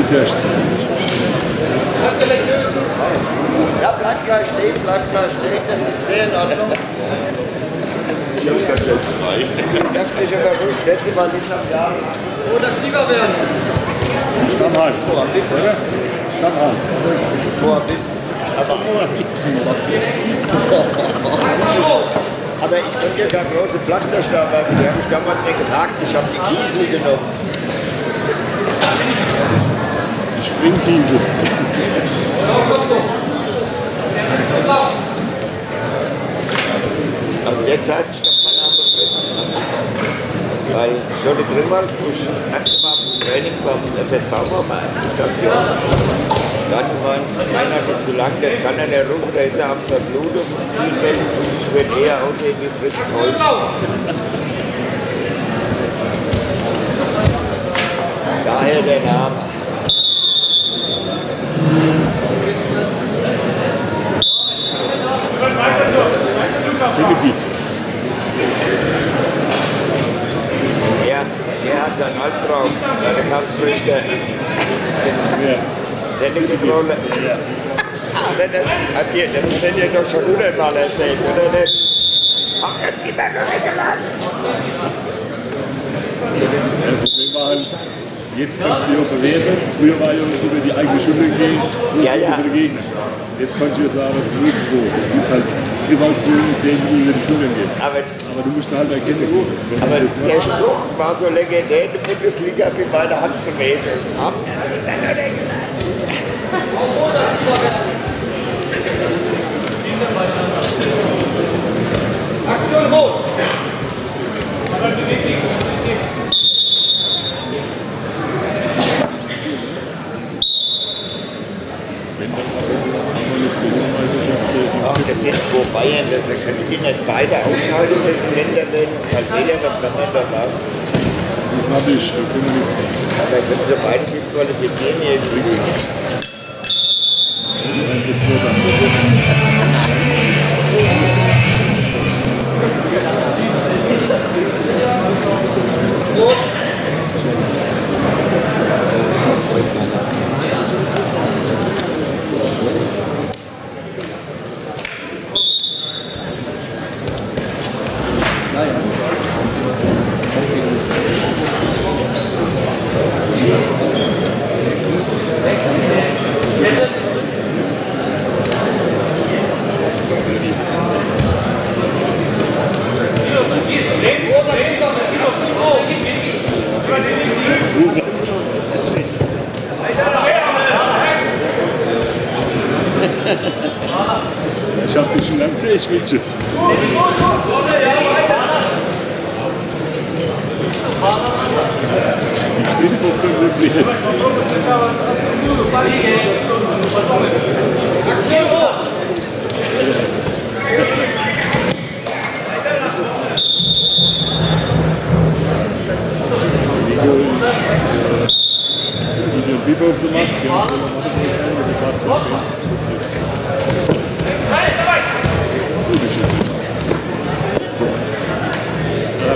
Ist erst. Ja, bleibt gleich stehen, bleibt gleich stehen, das ist sehr in Ordnung. Ich hab's ja gleich frei. Darf dich aber ruhig setzen, weil ich am Jahr. Oh, das lieber werden. Stammhalt. Oder? Stammhalt. Moabit. Aber Moabit. Aber ich könnte ja gar große Plattenstamm haben, die habe ich damals nicht gehakt, ich habe die Kiesel genommen. Springkiesel. Also derzeit stammt mein Name Fritz. Weil schon Grimwald, wo ich erste Mal im Training beim FSV war, der Station. Dann war einer nicht zu lang, das kann er der rufen, der ist am Verblut auf dem Spielfeld und ich würde eher aussehen wie Fritz Holz. Daher der Name. Sendegebiet. Er, er hat seinen Albtraum, seine Kampfrichter, Ja. Sendekontrolle. Aber das hat ihr, das hat ihr doch schon hundertmal erzählt, oder nicht? Ach, das ist immer noch weggeladen. Das Problem war halt, jetzt kannst du dich auch verwehren. Früher war ja über die eigene Schule gehen, zwei Ja, ja. über Gegner. Jetzt kannst du ja sagen, es ist nur zwei. Das ist halt, Rivalsbildung ist der, die über die Schule gehen. Aber, Aber du musst halt erkennen, aber du das der Spruch war so legendär, der Bundesliga wie meine Hand gewesen. Ach, das ist immer noch weggeladen. Aktion Rot. wenn dann aber so einmal auf die Meisterschaft äh, Ach, das sind zwei Bayern, das da können die nicht beide ausschalten zwischen Ländern, weil jeder was voneinander macht. Das ist natürlich, wir können nicht. Aber können sie beide disqualifizieren irgendwie. Eins jetzt wird dann. Ich hab dich schon lange gesehen, ich wünsche. Ich bin hoch konzentriert. Aktion Rot. Video ist äh, Video Biber gemacht. Ja,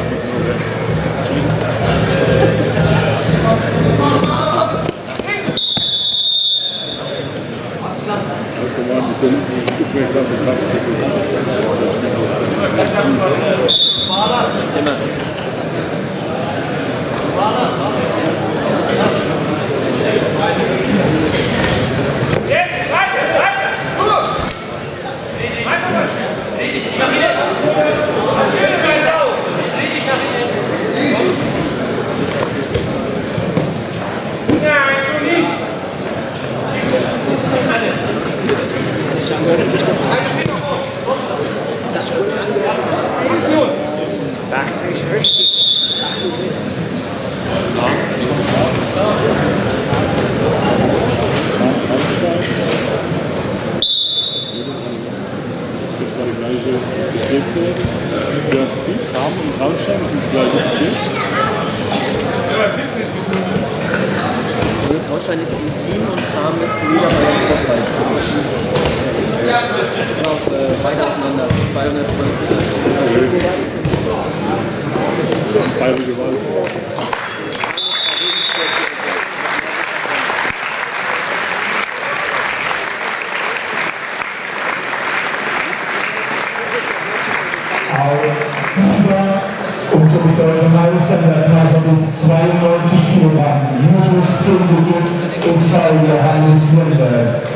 wir sind noch Jeans. Ja, komm an, wir sollen aufmerksam betrachten zu können. Das ist ein Spiel. Jetzt, weiter, weiter. Ruhe. Weiter mal. Nach hinten. Schön sein Sau. Nein, so nicht. Eine Finger hoch. Aktion. Sag nicht richtig. Das war die gleiche Bezirksserie. Für Kam und Traunstein, das ist das gleiche Bezirk. Also Tauschschein ist Team und kam ist jeder bei den Kopf, weil es. Das ist auch beide aufeinander, 212 Beide gewonnen. Sieger und für die Meister in der Klasse bis 2. Van Jozef Silverton inside Johannes Lindberg.